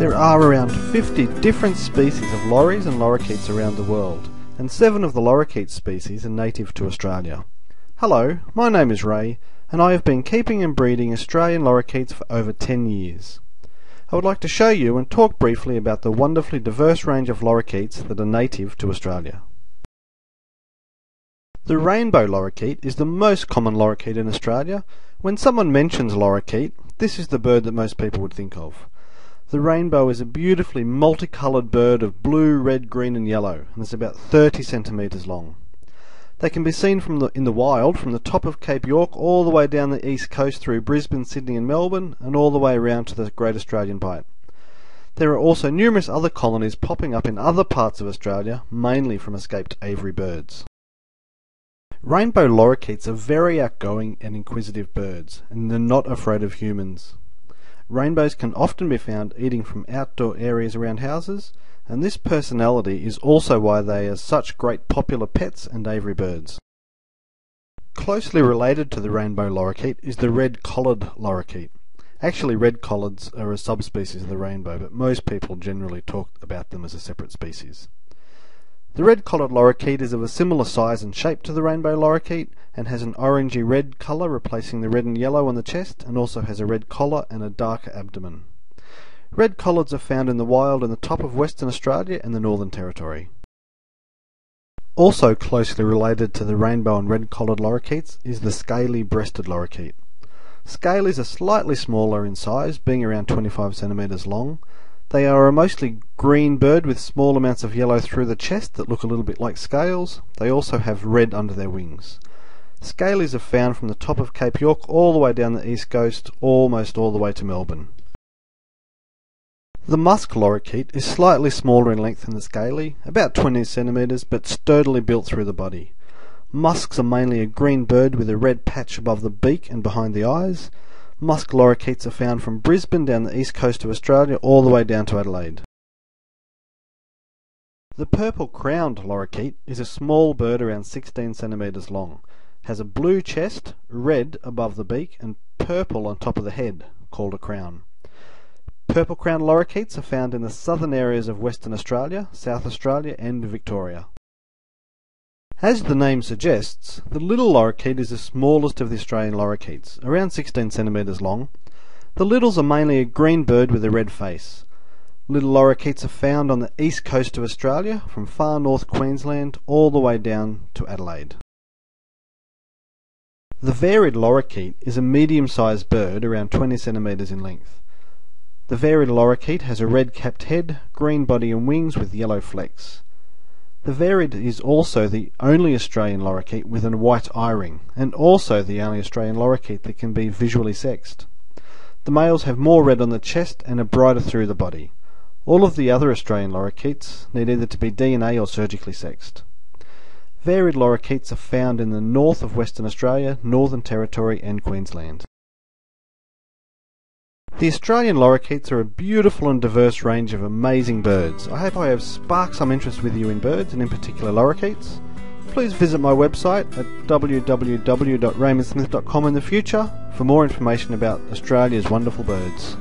There are around 50 different species of lories and lorikeets around the world, and seven of the lorikeet species are native to Australia. Hello, my name is Ray, and I have been keeping and breeding Australian lorikeets for over 10 years. I would like to show you and talk briefly about the wonderfully diverse range of lorikeets that are native to Australia. The rainbow lorikeet is the most common lorikeet in Australia. When someone mentions lorikeet, this is the bird that most people would think of. The rainbow is a beautifully multicoloured bird of blue, red, green and yellow, and is about 30 centimetres long. They can be seen from the, in the wild from the top of Cape York all the way down the east coast through Brisbane, Sydney and Melbourne, and all the way around to the Great Australian Bight. There are also numerous other colonies popping up in other parts of Australia, mainly from escaped aviary birds. Rainbow lorikeets are very outgoing and inquisitive birds, and they're not afraid of humans. Rainbows can often be found eating from outdoor areas around houses, and this personality is also why they are such great popular pets and aviary birds. Closely related to the rainbow lorikeet is the red-collared lorikeet. Actually, red collards are a subspecies of the rainbow, but most people generally talk about them as a separate species. The red-collared lorikeet is of a similar size and shape to the rainbow lorikeet and has an orangey red colour replacing the red and yellow on the chest and also has a red collar and a darker abdomen. Red collards are found in the wild in the top of Western Australia and the Northern Territory. Also closely related to the rainbow and red-collared lorikeets is the scaly-breasted lorikeet. Scalies are slightly smaller in size, being around 25 centimetres long, they are a mostly green bird with small amounts of yellow through the chest that look a little bit like scales. They also have red under their wings. Scalies are found from the top of Cape York all the way down the east coast, almost all the way to Melbourne. The musk lorikeet is slightly smaller in length than the scaly, about 20 centimetres, but sturdily built through the body. Musks are mainly a green bird with a red patch above the beak and behind the eyes. Musk lorikeets are found from Brisbane down the east coast of Australia all the way down to Adelaide. The purple-crowned lorikeet is a small bird around 16 centimetres long, has a blue chest, red above the beak and purple on top of the head, called a crown. Purple-crowned lorikeets are found in the southern areas of Western Australia, South Australia and Victoria. As the name suggests, the little lorikeet is the smallest of the Australian lorikeets, around 16 centimetres long. The littles are mainly a green bird with a red face. Little lorikeets are found on the east coast of Australia, from far north Queensland all the way down to Adelaide. The varied lorikeet is a medium-sized bird around 20 centimetres in length. The varied lorikeet has a red-capped head, green body and wings with yellow flecks. The varied is also the only Australian lorikeet with a white eye-ring, and also the only Australian lorikeet that can be visually sexed. The males have more red on the chest and are brighter through the body. All of the other Australian lorikeets need either to be DNA or surgically sexed. Varied lorikeets are found in the north of Western Australia, Northern Territory and Queensland. The Australian lorikeets are a beautiful and diverse range of amazing birds. I hope I have sparked some interest with you in birds and in particular lorikeets. Please visit my website at www.raymondsmith.com in the future for more information about Australia's wonderful birds.